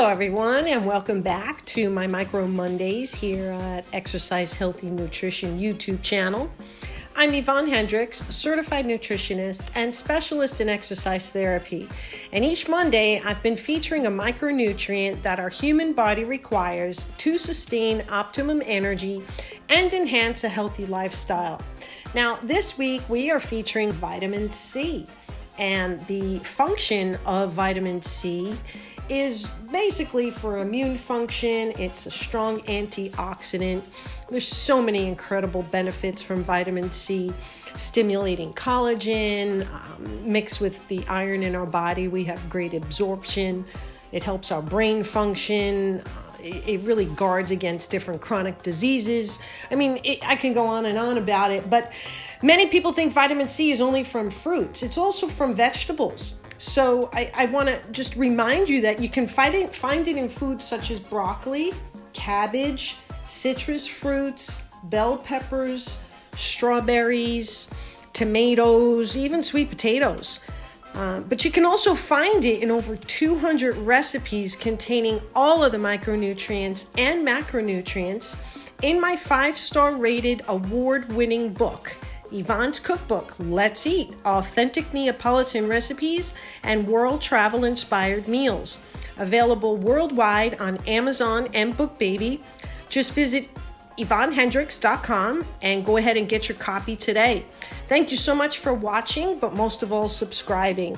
Hello, everyone, and welcome back to my Micro Mondays here at Exercise Healthy Nutrition YouTube channel. I'm Yvonne Hendricks, certified nutritionist and specialist in exercise therapy. And each Monday, I've been featuring a micronutrient that our human body requires to sustain optimum energy and enhance a healthy lifestyle. Now, this week, we are featuring vitamin C. And the function of vitamin C is basically for immune function. It's a strong antioxidant. There's so many incredible benefits from vitamin C, stimulating collagen, um, mixed with the iron in our body. We have great absorption. It helps our brain function. Uh, it really guards against different chronic diseases. I mean, it, I can go on and on about it, but many people think vitamin C is only from fruits. It's also from vegetables. So I, I want to just remind you that you can find it, find it in foods such as broccoli, cabbage, citrus fruits, bell peppers, strawberries, tomatoes, even sweet potatoes. Uh, but you can also find it in over 200 recipes containing all of the micronutrients and macronutrients in my five star rated award winning book. Yvonne's Cookbook, Let's Eat Authentic Neapolitan Recipes and World Travel Inspired Meals. Available worldwide on Amazon and BookBaby. Just visit YvonneHendricks.com and go ahead and get your copy today. Thank you so much for watching, but most of all, subscribing.